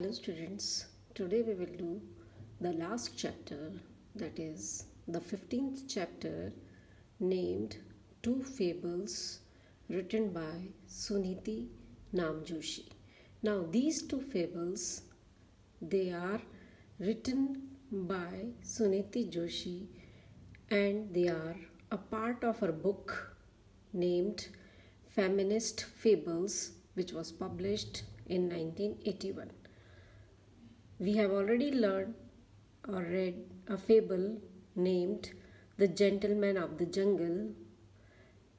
Hello students, today we will do the last chapter that is the 15th chapter named Two Fables written by Suniti Namjoshi. Now these two fables they are written by Suniti Joshi and they are a part of her book named Feminist Fables which was published in 1981 we have already learned or read a fable named The Gentleman of the Jungle,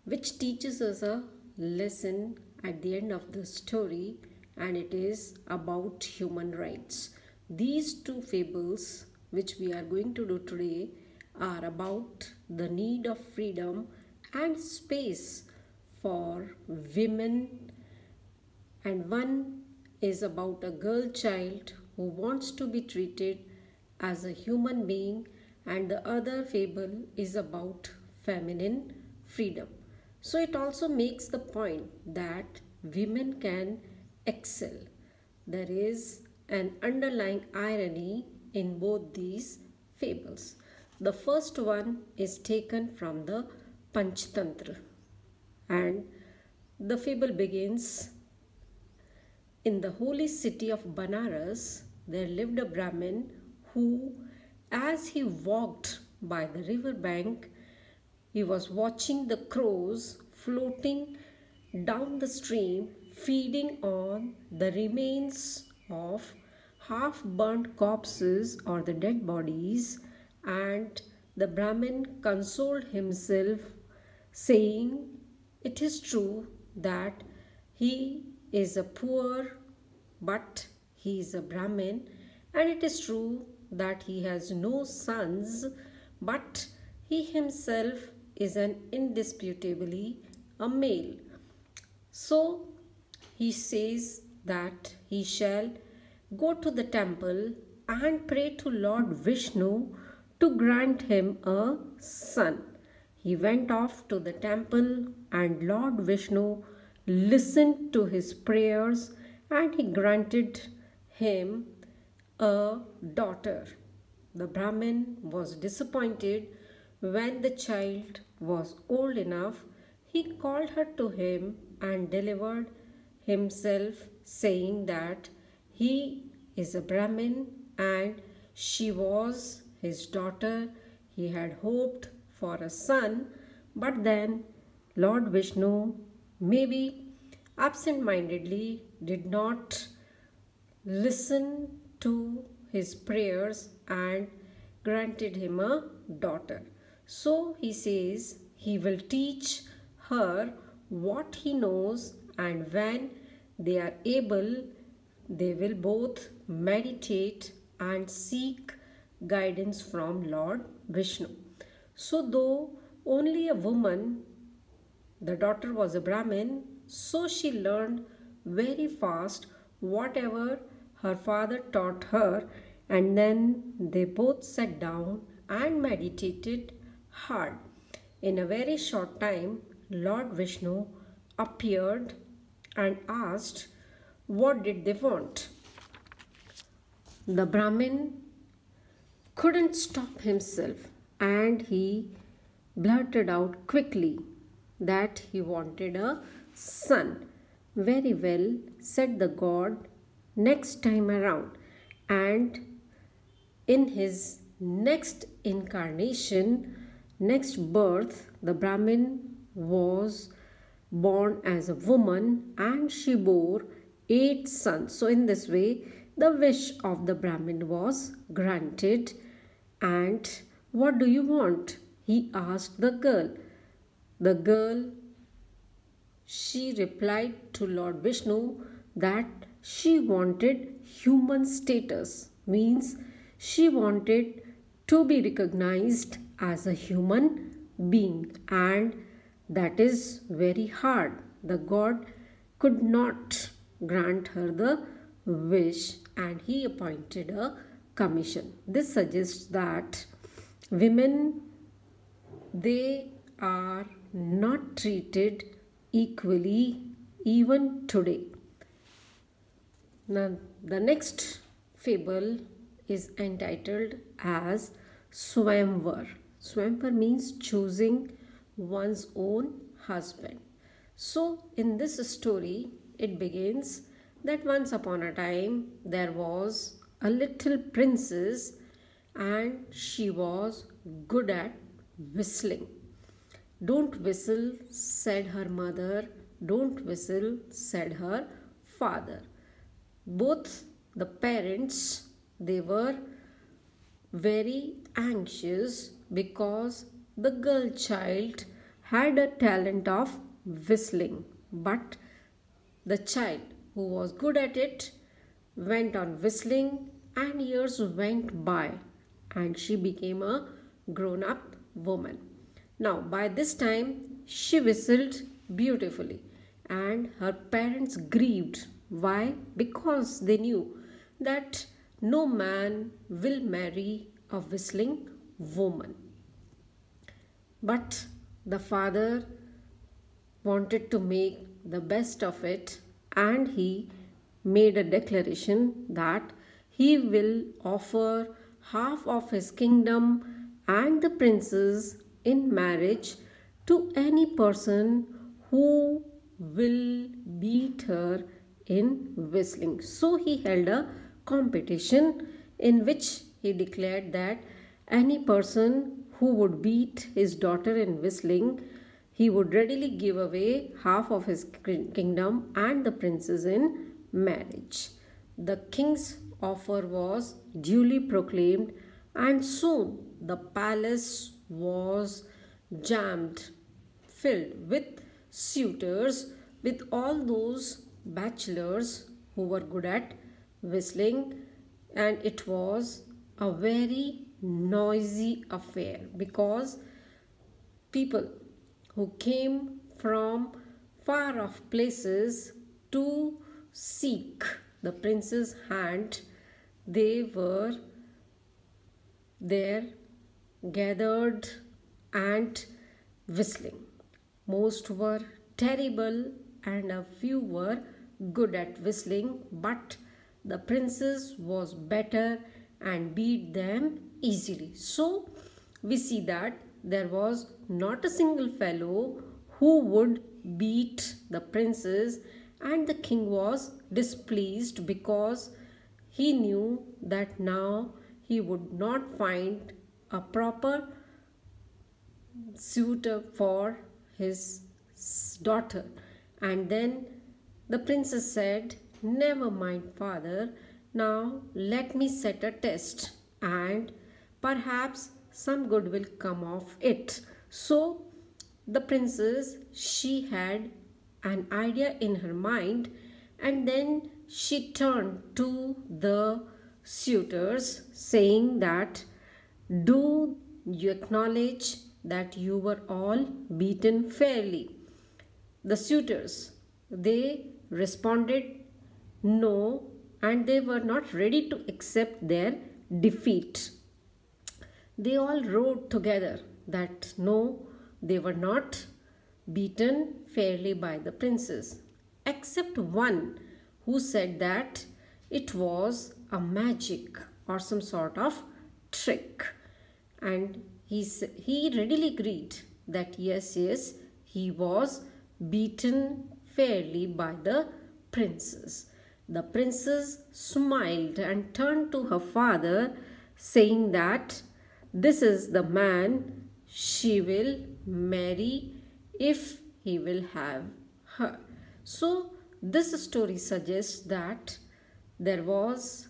which teaches us a lesson at the end of the story, and it is about human rights. These two fables, which we are going to do today, are about the need of freedom and space for women, and one is about a girl child who wants to be treated as a human being, and the other fable is about feminine freedom. So it also makes the point that women can excel. There is an underlying irony in both these fables. The first one is taken from the Panchtantra, and the fable begins in the holy city of Banaras, there lived a Brahmin who, as he walked by the river bank, he was watching the crows floating down the stream, feeding on the remains of half burnt corpses or the dead bodies, and the Brahmin consoled himself, saying, It is true that he is a poor but he is a Brahmin, and it is true that he has no sons, but he himself is an indisputably a male. So he says that he shall go to the temple and pray to Lord Vishnu to grant him a son. He went off to the temple and Lord Vishnu listened to his prayers and he granted him a daughter. The Brahmin was disappointed when the child was old enough. He called her to him and delivered himself, saying that he is a Brahmin and she was his daughter. He had hoped for a son, but then Lord Vishnu, maybe absent mindedly, did not listen to his prayers and granted him a daughter. So he says he will teach her what he knows, and when they are able, they will both meditate and seek guidance from Lord Vishnu. So, though only a woman, the daughter was a Brahmin, so she learned very fast whatever her father taught her, and then they both sat down and meditated hard. In a very short time, Lord Vishnu appeared and asked what did they want. The Brahmin couldn't stop himself and he blurted out quickly that he wanted a son. Very well, said the god, next time around. And in his next incarnation, next birth, the Brahmin was born as a woman and she bore eight sons. So, in this way, the wish of the Brahmin was granted. And what do you want? He asked the girl. The girl she replied to Lord Vishnu that she wanted human status, means she wanted to be recognized as a human being, and that is very hard. The god could not grant her the wish, and he appointed a commission. This suggests that women they are not treated equally even today. Now, the next fable is entitled as Swayamvar. Swayamvar means choosing one's own husband. So, in this story, it begins that once upon a time there was a little princess and she was good at whistling. Don't whistle, said her mother. Don't whistle, said her father. Both the parents they were very anxious because the girl child had a talent of whistling. But the child who was good at it went on whistling and years went by and she became a grown up woman. Now by this time she whistled beautifully and her parents grieved why? Because they knew that no man will marry a whistling woman. But the father wanted to make the best of it and he made a declaration that he will offer half of his kingdom and the princes in marriage to any person who will beat her in whistling. So he held a competition in which he declared that any person who would beat his daughter in whistling he would readily give away half of his kingdom and the princess in marriage. The king's offer was duly proclaimed, and soon the palace was jammed, filled with suitors, with all those bachelors who were good at whistling, and it was a very noisy affair because people who came from far off places to seek the prince's hand. They were there gathered and whistling. Most were terrible and a few were good at whistling, but the princess was better and beat them easily. So we see that there was not a single fellow who would beat the princess and the king was displeased because he knew that now he would not find a proper suitor for his daughter and then the princess said never mind father. Now let me set a test and perhaps some good will come of it. So the princess, she had an idea in her mind and then she turned to the suitors saying that do you acknowledge that you were all beaten fairly? The suitors they responded no and they were not ready to accept their defeat they all rode together that no, they were not beaten fairly by the princes, except one who said that it was a magic or some sort of trick. And he, he readily agreed that yes, yes, he was beaten fairly by the princes. The princess smiled and turned to her father, saying that this is the man she will marry if he will have her. So, this story suggests that there was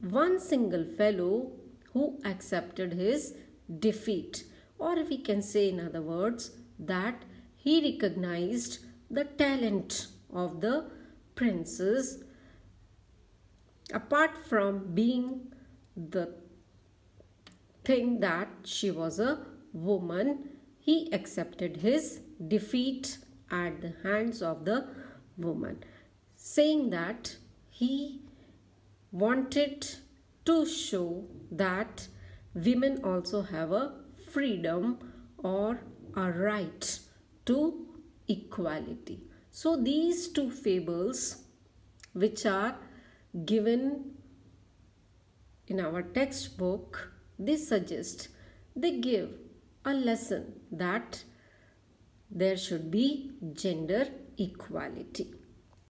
one single fellow who accepted his defeat, or we can say, in other words, that he recognized the talent of the princess apart from being the thing that she was a woman, he accepted his defeat at the hands of the woman, saying that he wanted to show that women also have a freedom or a right to equality. So these two fables which are given in our textbook, they suggest, they give a lesson that there should be gender equality.